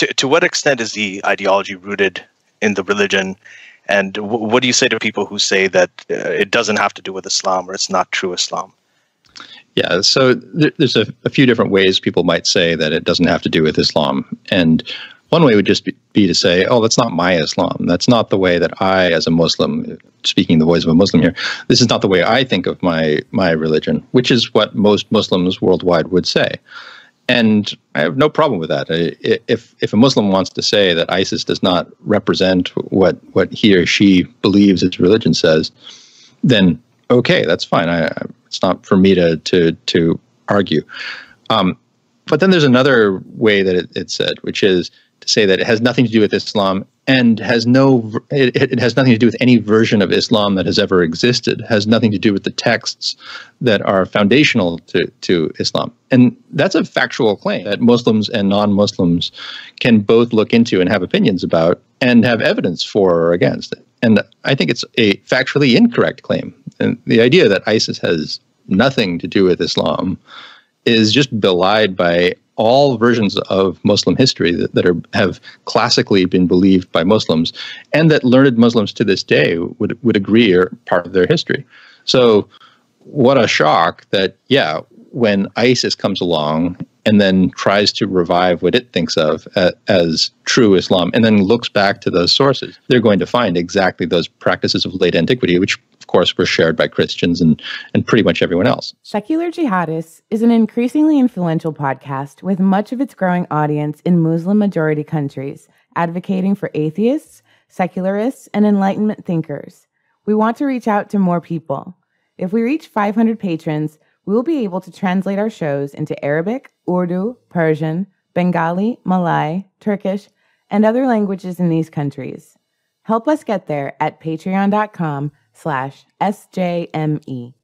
to, to what extent is the ideology rooted in the religion? And what do you say to people who say that uh, it doesn't have to do with Islam or it's not true Islam? Yeah, so there's a, a, few different ways people might say that it doesn't have to do with Islam. And one way would just be, be, to say, oh, that's not my Islam. That's not the way that I, as a Muslim, speaking the voice of a Muslim here, this is not the way I think of my, my religion, which is what most Muslims worldwide would say. And I have no problem with that. If, if a Muslim wants to say that ISIS does not represent what, what he or she believes its religion says, then okay, that's fine. I, it's not for me to, to, to argue. Um, but then there's another way that it, it's said, which is to say that it has nothing to do with Islam and has no it, it, has nothing to do with any version of Islam that has ever existed. Has nothing to do with the texts that are foundational to to Islam. And that's a factual claim that Muslims and non-Muslims can both look into and have opinions about and have evidence for or against it. And I think it's a factually incorrect claim. And the idea that ISIS has nothing to do with Islam is just belied by all versions of Muslim history that, that are, have classically been believed by Muslims, and that learned Muslims to this day would, would agree are part of their history. So, what a shock that, yeah, when ISIS comes along and then tries to revive what it thinks of as, true Islam and then looks back to those sources, they're going to find exactly those practices of late antiquity, which of course, were shared by Christians and, and pretty much everyone else. Secular Jihadists is an increasingly influential podcast with much of its growing audience in Muslim majority countries, advocating for atheists, secularists, and Enlightenment thinkers. We want to reach out to more people. If we reach 500 patrons, we will be able to translate our shows into Arabic, Urdu, Persian, Bengali, Malay, Turkish, and other languages in these countries. Help us get there at patreon.com slash SJME.